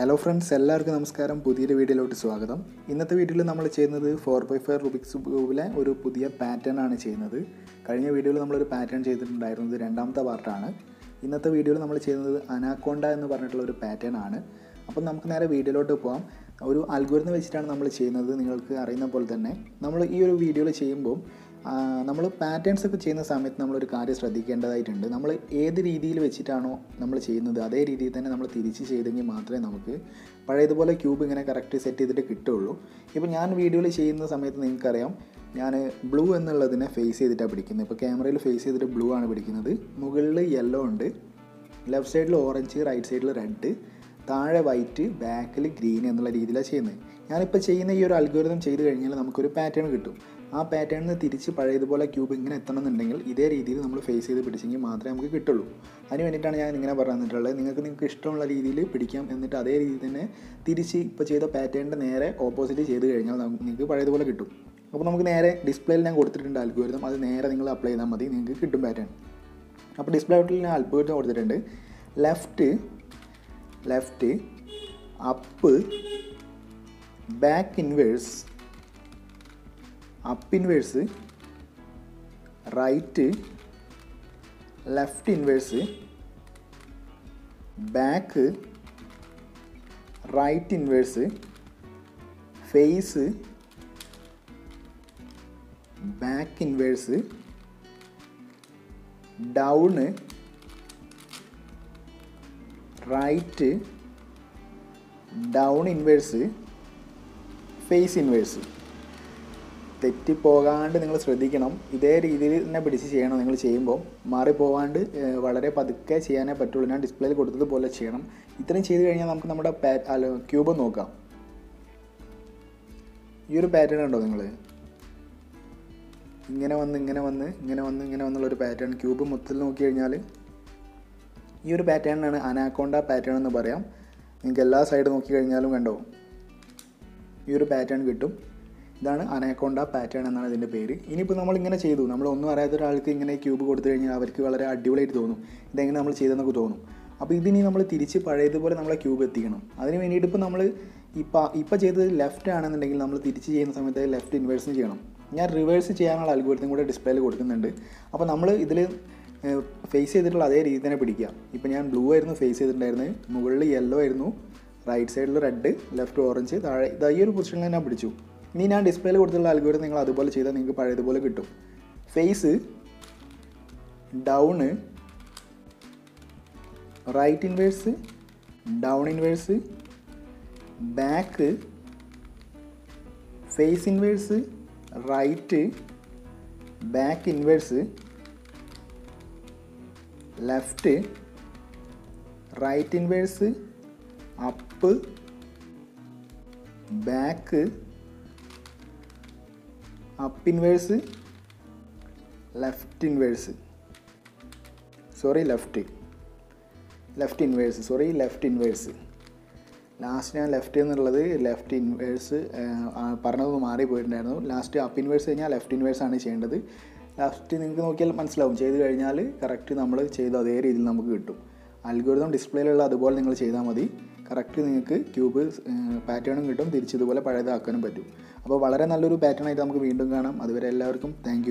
Hello friends എല്ലാവർക്കും നമസ്കാരം. പുതിയൊരു വീഡിയോയിലോട്ട് സ്വാഗതം. ഇന്നത്തെ വീഡിയോയിൽ നമ്മൾ ചെയ്യുന്നത് ഫോർ ബൈ ഫൈവ് റുബിക്സ് ക്യൂബിലെ ഒരു പുതിയ പാറ്റേൺ ആണ് ചെയ്യുന്നത്. കഴിഞ്ഞ വീഡിയോയിൽ നമ്മളൊരു പാറ്റേൺ ചെയ്തിട്ടുണ്ടായിരുന്നത് രണ്ടാമത്തെ പാർട്ടാണ് ഇന്നത്തെ വീഡിയോയിൽ നമ്മൾ ചെയ്യുന്നത് അനാക്കോണ്ട എന്ന് പറഞ്ഞിട്ടുള്ള ഒരു പാറ്റേൺ ആണ്. അപ്പം നമുക്ക് നേരെ വീഡിയോയിലോട്ട് പോകാം ഒരു അൽഗോരിതം വെച്ചിട്ടാണ് നമ്മൾ ചെയ്യുന്നത് നിങ്ങൾക്ക് അറിയുന്ന പോലെ തന്നെ. നമ്മൾ ഈ ഒരു വീഡിയോയിൽ ചെയ്യുമ്പോൾ നമ്മൾ പാറ്റേൺസ് ഒക്കെ ചെയ്യുന്ന സമയത്ത് നമ്മളൊരു കാര്യം ശ്രദ്ധിക്കേണ്ടതായിട്ടുണ്ട്. നമ്മൾ ഏത് രീതിയിൽ വെച്ചിട്ടാണോ നമ്മൾ ചെയ്യുന്നത് അതേ രീതിയിൽ തന്നെ നമ്മൾ തിരിച്ച് ചെയ്തെങ്കിൽ മാത്രമേ നമുക്ക് പഴയതുപോലെ ക്യൂബ് ഇങ്ങനെ കറക്റ്റ് സെറ്റ് ചെയ്തിട്ട് കിട്ടുള്ളൂ. ഇപ്പോൾ ഞാൻ വീഡിയോയിൽ ചെയ്യുന്ന സമയത്ത് നിങ്ങൾക്കറിയാം ഞാൻ ബ്ലൂ എന്നുള്ളതിനെ ഫേസ് ചെയ്തിട്ടാണ് പിടിക്കുന്നത്. ഇപ്പോൾ ക്യാമറയിൽ ഫേസ് ചെയ്തിട്ട് ബ്ലൂ ആണ് പിടിക്കുന്നത്. മുകളിൽ യെല്ലോ ഉണ്ട്. ലെഫ്റ്റ് സൈഡിൽ ഓറഞ്ച് റൈറ്റ് സൈഡിൽ റെഡ് താഴെ വൈറ്റ് ബാക്കിൽ ഗ്രീൻ എന്നുള്ള രീതിയിലാണ് ചെയ്യുന്നത്. ഞാനിപ്പോൾ ചെയ്യുന്ന ഈ ഒരു അൽഗോരിതം ചെയ്ത് കഴിഞ്ഞാൽ നമുക്കൊരു പാറ്റേൺ കിട്ടും. ആ പാറ്റേണിൽ നിന്ന് തിരിച്ച് പഴയതുപോലെ ക്യൂബ് ഇങ്ങനെ എത്തണമെന്നുണ്ടെങ്കിൽ ഇതേ രീതിയിൽ നമ്മൾ ഫേസ് ചെയ്ത് പിടിച്ചെങ്കിൽ മാത്രമേ നമുക്ക് കിട്ടുള്ളൂ. അതിന് വേണ്ടിയിട്ടാണ് ഞാൻ ഇങ്ങനെ പറഞ്ഞിട്ടുള്ളത്. നിങ്ങൾക്ക് നിങ്ങൾക്ക് ഇഷ്ടമുള്ള രീതിയിൽ പിടിക്കാം. എന്നിട്ട് അതേ രീതിയിൽ തന്നെ തിരിച്ച് ഇപ്പോൾ ചെയ്ത പാറ്റേണിന്റെ നേരെ ഓപ്പോസിറ്റ് ചെയ്ത് കഴിഞ്ഞാൽ നിങ്ങൾക്ക് പഴയതുപോലെ കിട്ടും. അപ്പോൾ നമുക്ക് നേരെ ഡിസ്പ്ലേയിൽ ഞാൻ കൊടുത്തിട്ടുണ്ട് അൽഗോരിതം അത് നേരെ നിങ്ങൾ അപ്ലൈ ചെയ്താൽ മതി. നിങ്ങൾക്ക് കിട്ടും പാറ്റേൺ അപ്പോൾ ഡിസ്പ്ലേ ഔട്ടിൽ ഞാൻ അൽഗോരിതം കൊടുത്തിട്ടുണ്ട്. Left left up back inverse up inverse right left inverse back right inverse face back inverse down right down inverse face inverse തെറ്റിപ്പോകാണ്ട് നിങ്ങൾ ശ്രദ്ധിക്കണം. ഇതേ രീതിയിൽ തന്നെ പിടിച്ച് ചെയ്യണം നിങ്ങൾ ചെയ്യുമ്പോൾ. മാറിപ്പോകാണ്ട് വളരെ പതുക്കെ ചെയ്യാനേ പറ്റുള്ളൂ. ഞാൻ ഡിസ്പ്ലേയിൽ കൊടുത്തതുപോലെ ചെയ്യണം. ഇത്രയും ചെയ്ത് കഴിഞ്ഞാൽ നമുക്ക് നമ്മുടെ ക്യൂബ് നോക്കാം. ഈ ഒരു പാറ്റേൺ ഉണ്ടോ നിങ്ങൾ ഇങ്ങനെ വന്ന് ഇങ്ങനെ വന്ന് ഇങ്ങനെ വന്ന് ഇങ്ങനെ വന്നുള്ള ഒരു പാറ്റേൺ. ക്യൂബ് മൊത്തത്തിൽ നോക്കി കഴിഞ്ഞാൽ ഈ ഒരു പാറ്റേണിനാണ് അനാക്കോണ്ട പാറ്റേൺ എന്ന് പറയാം. നിങ്ങൾക്ക് എല്ലാ സൈഡ് നോക്കിക്കഴിഞ്ഞാലും കണ്ടോ? ഈ ഒരു പാറ്റേൺ കിട്ടും. ഇതാണ് അനക്കോണ്ട പാറ്റേൺ എന്നാണ് ഇതിന്റെ പേര്. ഇനിയിപ്പോൾ നമ്മൾ ഇങ്ങനെ ചെയ്തു. നമ്മൾ ഒന്നും അറിയാത്ത ഒരാൾക്ക് ഇങ്ങനെ ക്യൂബ് കൊടുത്തു കഴിഞ്ഞാൽ അവർക്ക് വളരെ അടിപൊളിയായിട്ട് തോന്നും. ഇതെങ്ങനെ നമ്മൾ ചെയ്തെന്നൊക്കെ തോന്നും. അപ്പോൾ ഇതിനി നമ്മൾ തിരിച്ച് പഴയതുപോലെ നമ്മളെ ക്യൂബ് എത്തിക്കണം. അതിന് വേണ്ടിയിട്ട് ഇപ്പോൾ നമ്മൾ ഇപ്പോൾ ഇപ്പോൾ ചെയ്തത് ലെഫ്റ്റ് ആണെന്നുണ്ടെങ്കിൽ നമ്മൾ തിരിച്ച് ചെയ്യുന്ന സമയത്ത് ലെഫ്റ്റ് ഇൻവേഴ്സും ചെയ്യണം. ഞാൻ റിവേഴ്സ് ചെയ്യാനുള്ള അൽഗോരിതം കൂടെ ഡിസ്പ്ലേയിൽ കൊടുക്കുന്നുണ്ട്. അപ്പോൾ നമ്മൾ ഇതിൽ ഫേസ് ചെയ്തിട്ടുള്ള അതേ രീതി തന്നെ പിടിക്കുക. ഇപ്പം ഞാൻ ബ്ലൂ ആയിരുന്നു ഫേസ് ചെയ്തിട്ടുണ്ടായിരുന്നത് മുകളിൽ യെല്ലോ ആയിരുന്നു. റൈറ്റ് സൈഡിൽ റെഡ് ലെഫ്റ്റ് ഓറഞ്ച് താഴെ ഇതാ ഒരു പൊസിഷനിൽ ഞാൻ പിടിച്ചു. ഇനി ഞാൻ ഡിസ്പ്ലേയിൽ കൊടുത്തുള്ള അൽഗോരിതം നിങ്ങൾ അതുപോലെ ചെയ്താൽ നിങ്ങൾക്ക് പഴയതുപോലെ കിട്ടും. Face down right inverse down inverse back face inverse right back inverse left right inverse up back up inverse left inverse sorry left left inverse sorry left inverse last ഞാൻ ലെഫ്റ്റ് എന്നുള്ളത് left inverse പറഞ്ഞതൊന്ന് മാറി പോയിട്ടുണ്ടായിരുന്നു. Last up inverse കഴിഞ്ഞാൽ left inverse ആണ് ചെയ്യേണ്ടത്. Last നിങ്ങൾക്ക് നോക്കിയാൽ മനസ്സിലാവും. ചെയ്ത് കഴിഞ്ഞാൽ കറക്റ്റ് നമ്മൾ ചെയ്ത അതേ രീതിയിൽ നമുക്ക് കിട്ടും. അൽഗോരിതം ഡിസ്പ്ലേയിലുള്ള അതുപോലെ നിങ്ങൾ ചെയ്താൽ മതി. കറക്റ്റ് നിങ്ങൾക്ക് ക്യൂബ് പാറ്റേണും കിട്ടും. തിരിച്ചിതുപോലെ പഴയതാക്കാനും പറ്റും. അപ്പോൾ വളരെ നല്ലൊരു പാറ്റേൺ ആയിട്ട് നമുക്ക് വീണ്ടും കാണാം. അതുവരെ എല്ലാവർക്കും താങ്ക്